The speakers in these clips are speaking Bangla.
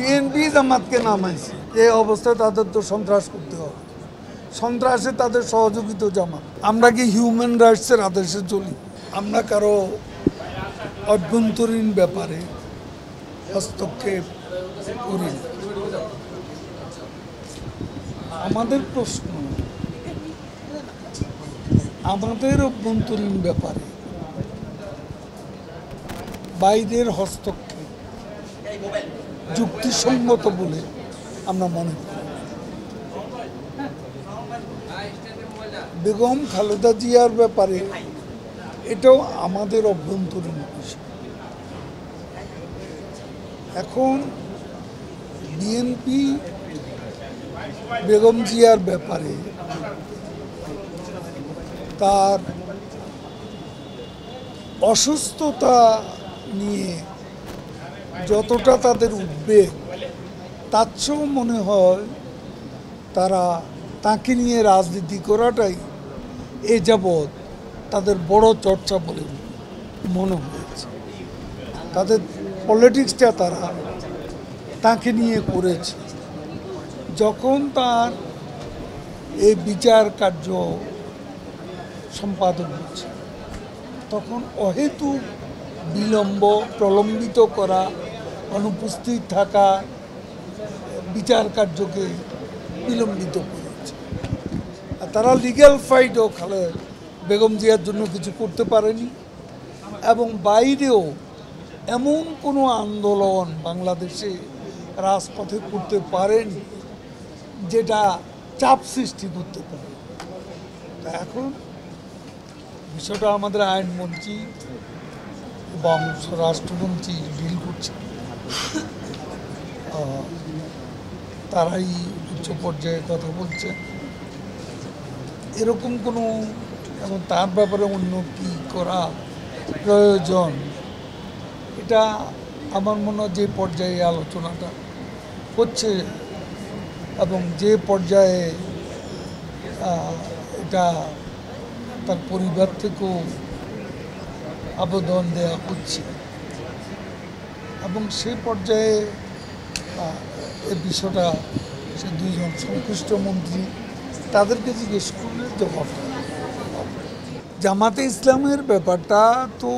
বিএনপি জামাতকে নামাইছে। এই অবস্থায় তাদের তো সন্ত্রাস করতে হবে। সন্ত্রাসে তাদের সহযোগিতা জামাত আমরা কি হিউম্যান রাইটসের আদেশে চলি? আমরা কারও অভ্যন্তরীণ ব্যাপারে হস্তক্ষেপ করি আমাদের প্রশ্ন, আমাদের অভ্যন্তরীণ ব্যাপারে বাইরের হস্তক্ষেপ যুক্তিসঙ্গত বলে আমরা মনে করি। বেগম খালেদা জিয়ার ব্যাপারে এটাও আমাদের অভ্যন্তরীণ বিষয়। এখন বিএনপি বেগম জিয়ার ব্যাপারে তার অসুস্থতা নিয়ে যতটা তাদের উদ্বেগ, তার চেয়েও মনে হয় তারা তাকে নিয়ে রাজনীতি করাটাই এ যাবৎ তাদের বড় চর্চা বলে মনে হয়েছে। তাদের পলিটিক্সটা তারা তাকে নিয়ে করেছে। যখন তার এই বিচার কার্য সম্পাদন হচ্ছে, তখন অহেতু বিলম্ব প্রলম্বিত করা অনুপস্থিত থাকা বিচার কার্যকে বিলম্বিত করেছে। আর তারা লিগ্যাল ফাইটও খালে বেগম জিয়ার জন্য কিছু করতে পারেনি এবং বাইরেও এমন কোনো আন্দোলন বাংলাদেশে রাজপথে করতে পারেনি যেটা চাপ সৃষ্টি করতে পারে। তা এখন বিষয়টা আমাদের আইনমন্ত্রী এবং স্বরাষ্ট্রমন্ত্রী ডিল করছে তারাই উচ্চ পর্যায়ে কথা বলছে। এরকম কোনো এবং তার ব্যাপারে অন্য করা প্রয়োজন, এটা আমার মনে হয় যে পর্যায়ে আলোচনাটা হচ্ছে এবং যে পর্যায়ে এটা তার পরিবার থেকেও আবেদন দেওয়া হচ্ছে। এবং সেই পর্যায়ে এই বিষয়টা সে দুইজন সংশ্লিষ্ট মন্ত্রী তাদেরকে জিজ্ঞেস করলে জবাব দেবে। জামাতে ইসলামের ব্যাপারটা তো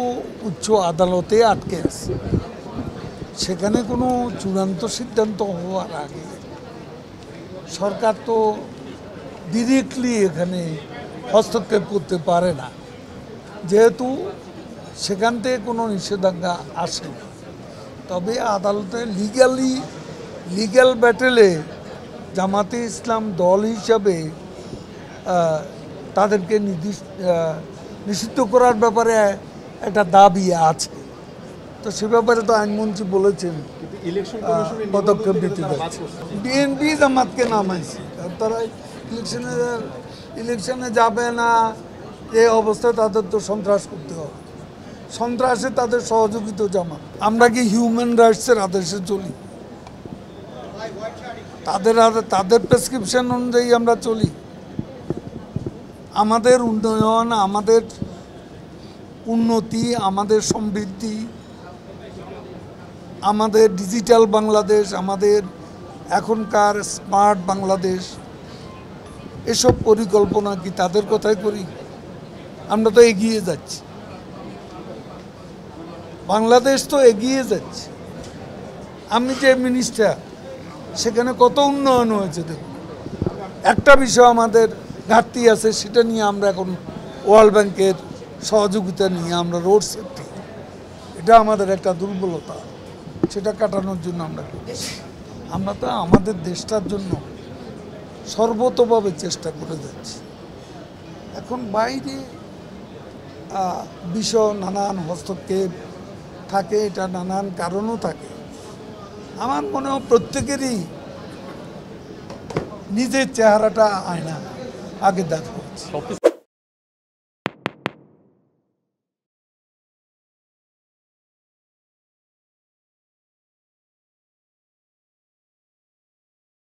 উচ্চ আদালতে আটকে আছে। সেখানে কোনো চূড়ান্ত সিদ্ধান্ত হওয়ার আগে সরকার তো ডিরেক্টলি এখানে হস্তক্ষেপ করতে পারে না। যেহেতু সেখান থেকে কোনো নিষেধাজ্ঞা আসে না। তবে আদালতে লিগালি লিগ্যাল ব্যাটেলে জামাতে ইসলাম দল হিসাবে তাদেরকে নির্দিষ্ট নিষিদ্ধ করার ব্যাপারে একটা দাবি আছে। তো সে ব্যাপারে তো আইনমন্ত্রী বলেছেন ইলেকশন পদক্ষেপ নিতে বিএনপি জামাতকে নামাইছে। তারা ইলেকশনে ইলেকশনে যাবে না এই অবস্থায় তাদের তো সন্ত্রাস করতে হবে। সন্ত্রাসে তাদের সহযোগিতা জামাত আমরা কি হিউম্যান রাইটসের আদেশে চলি? তাদের তাদের প্রেসক্রিপশন অনুযায়ী আমরা চলি। আমাদের উন্নয়ন, আমাদের উন্নতি, আমাদের সমৃদ্ধি, আমাদের ডিজিটাল বাংলাদেশ, আমাদের এখনকার স্মার্ট বাংলাদেশ, এসব পরিকল্পনা কি তাদের কথাই করি? আমরা তো এগিয়ে যাচ্ছি। বাংলাদেশ তো এগিয়ে যাচ্ছে। আমি যে মিনিস্টার সেখানে কত উন্নয়ন হয়েছে দেখুন। একটা বিষয় আমাদের ঘাটতি আছে, সেটা নিয়ে আমরা এখন ওয়ার্ল্ড ব্যাংকের সহযোগিতা নিয়ে আমরা রোড সেফটি এটা আমাদের একটা দুর্বলতা, সেটা কাটানোর জন্য আমরা আমরা তো আমাদের দেশটার জন্য সর্বতভাবে চেষ্টা করে যাচ্ছি। এখন বাইরে বিষয় নানান হস্তক্ষেপ থাকে এটা নানান কারণও থাকে। আমার মনে হয় প্রত্যেকেরই নিজের চেহারাটা আয়না আগে দেখা